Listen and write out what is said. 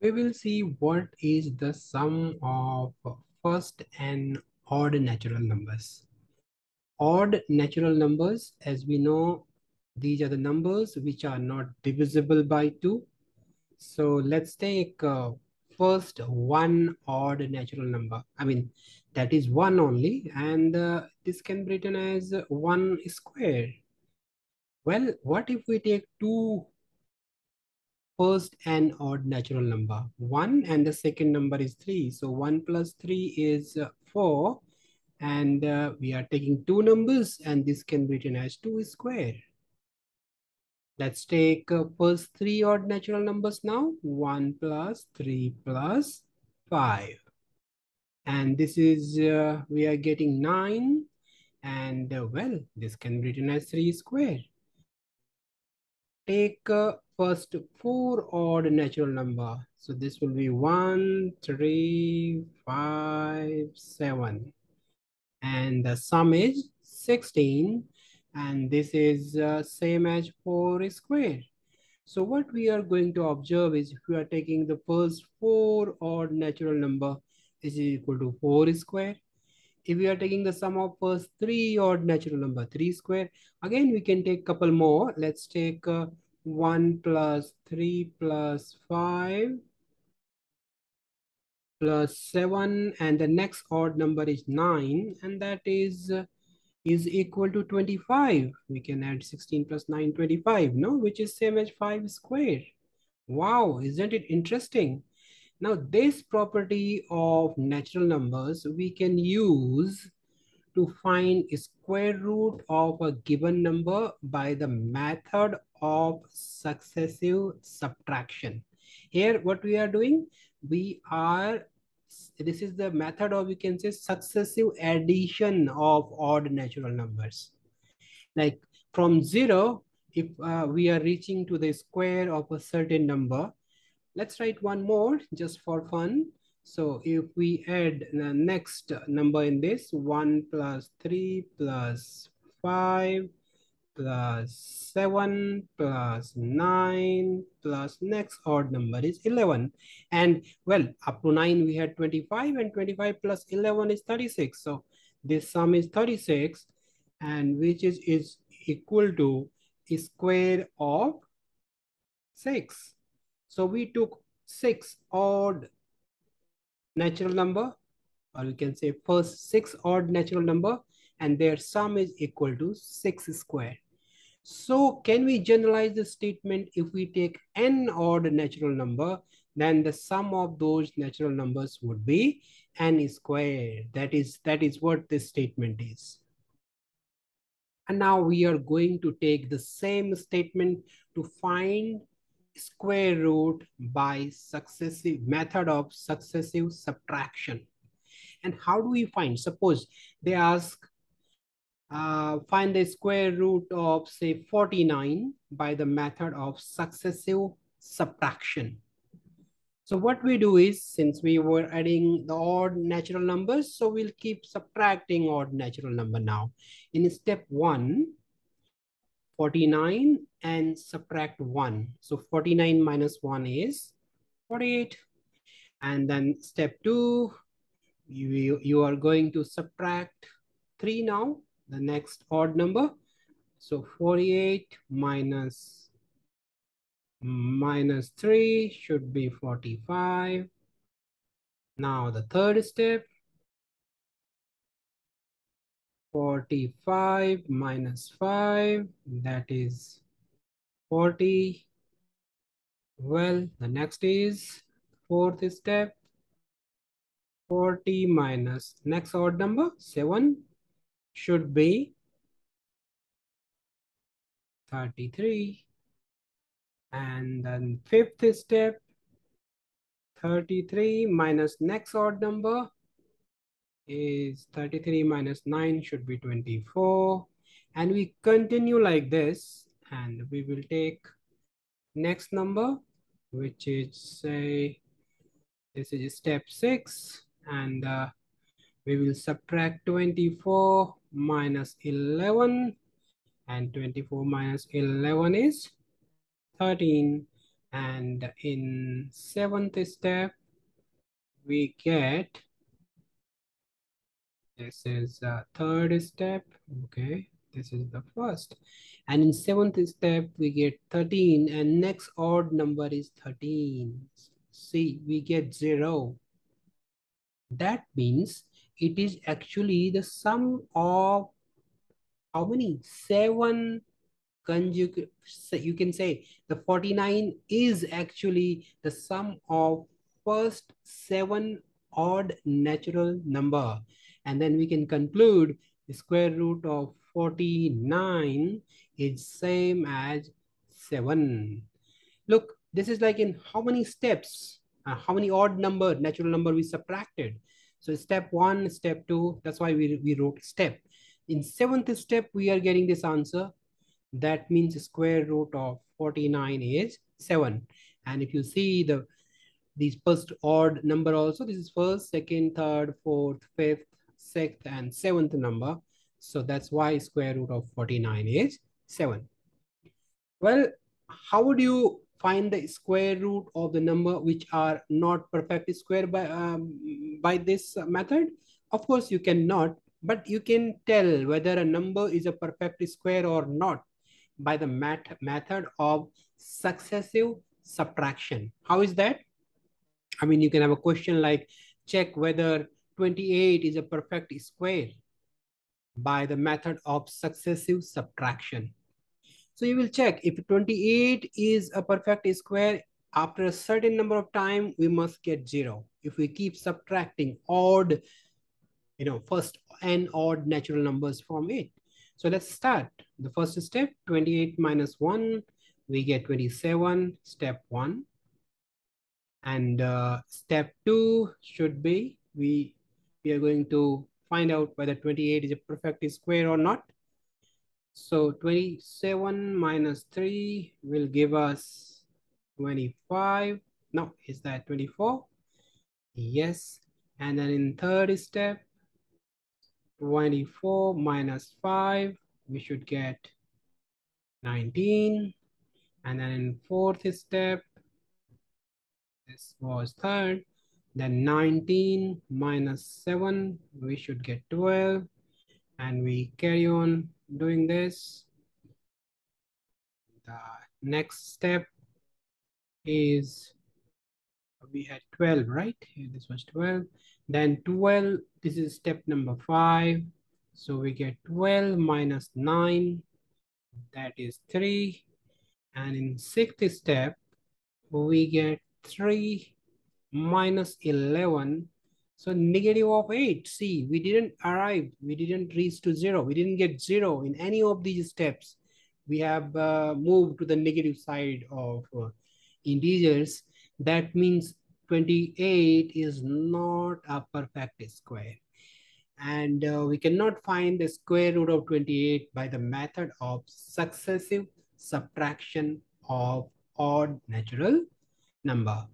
we will see what is the sum of first and odd natural numbers. Odd natural numbers, as we know, these are the numbers which are not divisible by 2. So let's take uh, first one odd natural number. I mean, that is 1 only, and uh, this can be written as 1 square. Well, what if we take two first and odd natural number. 1 and the second number is 3 so 1 plus 3 is uh, 4 and uh, we are taking two numbers and this can be written as 2 square. Let's take uh, first three odd natural numbers now. 1 plus 3 plus 5 and this is uh, we are getting 9 and uh, well this can be written as 3 square take uh, first four odd natural number. So this will be one, three, five, seven. And the sum is 16. And this is uh, same as 4 square. So what we are going to observe is if we are taking the first four odd natural number this is equal to 4 square. If we are taking the sum of first three odd natural number 3 square, again we can take couple more. Let's take uh, 1 plus 3 plus 5 plus 7 and the next odd number is 9 and that is uh, is equal to 25 we can add 16 plus 9 25 no? Which is same as 5 square. Wow isn't it interesting now this property of natural numbers we can use to find square root of a given number by the method of successive subtraction. Here, what we are doing, we are, this is the method of, we can say, successive addition of odd natural numbers. Like from zero, if uh, we are reaching to the square of a certain number, let's write one more just for fun. So if we add the next number in this, 1 plus 3 plus 5 plus 7 plus 9 plus next odd number is 11. And well, up to 9 we had 25 and 25 plus 11 is 36. So this sum is 36 and which is, is equal to square of 6. So we took 6 odd natural number or you can say first 6 odd natural number and their sum is equal to 6 square. So can we generalize the statement if we take n odd natural number, then the sum of those natural numbers would be n square. That is, that is what this statement is. And now we are going to take the same statement to find square root by successive method of successive subtraction. And how do we find? Suppose they ask uh, find the square root of say 49 by the method of successive subtraction. So what we do is, since we were adding the odd natural numbers, so we'll keep subtracting odd natural number now. In step one, 49 and subtract one. So 49 minus one is 48. And then step two, you, you are going to subtract three now the next odd number. So 48 minus minus 3 should be 45. Now the third step, 45 minus 5, that is 40. Well, the next is fourth step, 40 minus next odd number, 7 should be 33. And then fifth step, 33 minus next odd number is 33 minus 9 should be 24. And we continue like this and we will take next number, which is say, this is step six and uh, we will subtract 24 minus 11 and 24 minus 11 is 13 And in seventh step, we get, this is a third step, okay? This is the first. And in seventh step, we get 13 and next odd number is 13. See, we get zero. That means it is actually the sum of how many? Seven conjugate, you can say the 49 is actually the sum of first seven odd natural number. And then we can conclude the square root of 49 is same as 7. Look, this is like in how many steps, uh, how many odd number, natural number we subtracted. So step one, step two, that's why we, we wrote step. In seventh step, we are getting this answer. That means square root of 49 is 7. And if you see the these first odd number also, this is first, second, third, fourth, fifth, sixth, and seventh number. So that's why square root of 49 is 7. Well, how would you find the square root of the number which are not perfect square by, um, by this method? Of course, you cannot, but you can tell whether a number is a perfect square or not by the mat method of successive subtraction. How is that? I mean, you can have a question like check whether 28 is a perfect square by the method of successive subtraction. So you will check if 28 is a perfect square, after a certain number of time, we must get zero. If we keep subtracting odd, you know, first n odd natural numbers from it. So let's start. The first step, 28 minus 1, we get 27, step 1. And uh, step 2 should be, we, we are going to find out whether 28 is a perfect square or not. So 27 minus 3 will give us 25. No, is that 24? Yes. And then in third step, 24 minus 5, we should get 19. And then in fourth step, this was third, then 19 minus 7, we should get 12. And we carry on doing this. The next step is we had 12, right? This was 12. Then 12, this is step number five. So we get 12 minus 9, that is 3. And in sixth step, we get 3 minus 11. So negative of 8. See, we didn't arrive. We didn't reach to 0. We didn't get 0 in any of these steps. We have uh, moved to the negative side of uh, integers. That means 28 is not a perfect square. And uh, we cannot find the square root of 28 by the method of successive subtraction of odd natural number.